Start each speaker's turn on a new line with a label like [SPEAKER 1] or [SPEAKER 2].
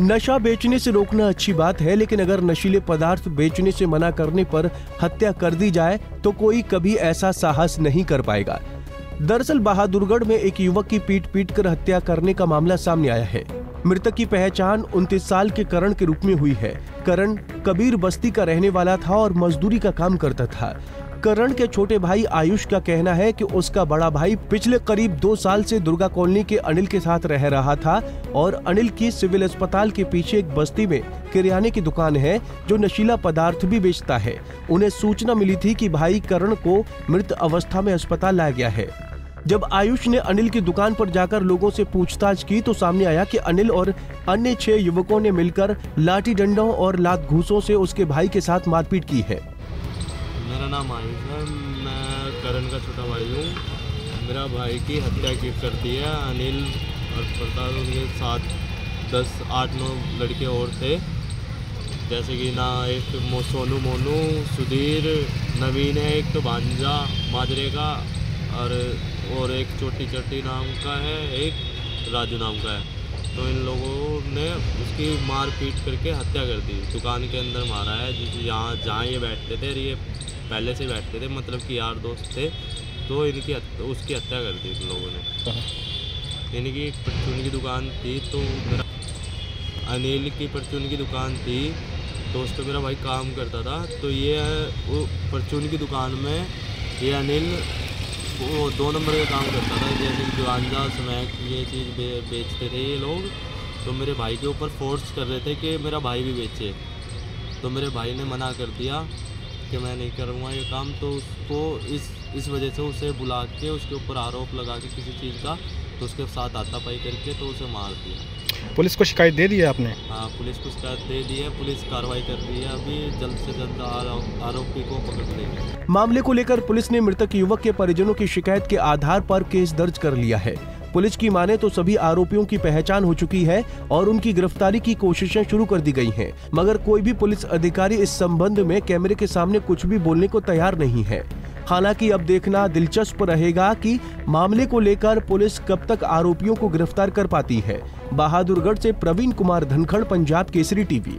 [SPEAKER 1] नशा बेचने से रोकना अच्छी बात है, लेकिन अगर नशीले पदार्थ बेचने से मना करने पर हत्या कर दी जाए तो कोई कभी ऐसा साहस नहीं कर पाएगा। दरअसल बहादुरगढ़ में एक युवक की पीट पीट कर हत्या करने का मामला सामने आया है। मृतक की पहचान 29 साल के करण के रूप में हुई है। करण कबीर बस्ती का रहने वाला था और मजदूरी का काम करता था। करण के छोटे भाई आयुष का कहना है कि उसका बड़ा भाई पिछले करीब दो साल से दुर्गा कॉलोनी के अनिल के साथ रह रहा था और अनिल की सिविल अस्पताल के पीछे एक बस्ती में किराने की दुकान है जो नशीला पदार्थ भी बेचता है। उन्हें सूचना मिली थी कि भाई करण को मृत अवस्था में अस्पताल लाया गया है। जब आयुष ने अनिल की दुकान पर जाकर लोगों से पूछताछ की तो सामने आया कि अनिल और अन्य छह युवकों ने मिलकर लाठी डंडों और लात घूसों से उसके भाई के साथ मारपीट की है।
[SPEAKER 2] मेरा नाम आयुष है। मैं करण का छोटा भाई हूँ। मेरा भाई की हत्या की करती है। अनिल और प्रताप उनके साथ दस, आठ, नौ लड़के और थे। जैसे कि ना एक सोनू, मोनू, सुधीर, नवीन है एक तो भांजा, माजरे का, और और एक छोटी चट्टी नाम का है, एक राजू नाम का है। तो इन लोगों ने उसकी मार पीट करके हत्या कर दी। दुकान के अंदर मारा है। जिस, यहाँ जहाँ ये बैठते थे ये पहले से बैठते थे मतलब कि यार दोस्त थे तो इनकी उसकी हत्या कर दी इन लोगों ने। इनकी एक परचून की दुकान थी तो मेरा अनिल की परचून की दुकान थी तो उस पर मेरा भाई काम करता था तो ये वो परचून की दुकान में ये अनिल वो दो नंबर का काम करता था जैसे गांजा स्मैक ये चीज़ बे, बेचते थे ये लोग। तो मेरे भाई के ऊपर फोर्स कर रहे थे कि मेरा भाई भी बेचे। तो मेरे भाई ने मना कर दिया कि मैं नहीं करूँगा ये काम तो उसको इस इस वजह से उसे बुला के उसके ऊपर आरोप लगा के किसी चीज़ का तो उसके साथ हाथापाई करके तो उसे मार दिया।
[SPEAKER 3] पुलिस को शिकायत दे दी है आपने?
[SPEAKER 2] हाँ पुलिस को शिकायत दे दी है पुलिस कार्रवाई कर रही है अभी जल्द से जल्द आरोपी को पकड़ लेगी
[SPEAKER 1] मामले को लेकर पुलिस ने मृतक युवक के परिजनों की शिकायत के आधार पर केस दर्ज कर लिया है। पुलिस की माने तो सभी आरोपियों की पहचान हो चुकी है और उनकी गिरफ्तारी की कोशिशें शुरू कर दी गई हैं। मगर कोई भी पुलिस अधिकारी इस संबंध में कैमरे के सामने कुछ भी बोलने को तैयार नहीं है। हालाँकि अब देखना दिलचस्प रहेगा कि मामले को लेकर पुलिस कब तक आरोपियों को गिरफ़्तार कर पाती है। बहादुरगढ़ से प्रवीण कुमार धनखड़, पंजाब केसरी टीवी।